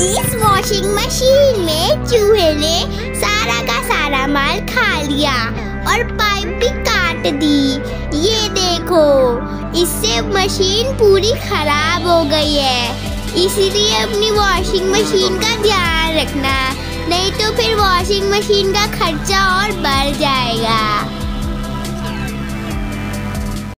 इस washing machine में चूहे ने सारा का सारा माल खा लिया और पाइप भी काट दी। ये देखो, इससे मशीन पूरी खराब हो गई है। इसीलिए अपनी वॉशिंग मशीन का ध्यान रखना, नहीं तो फिर वॉशिंग मशीन का खर्चा और बढ़